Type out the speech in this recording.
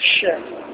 是。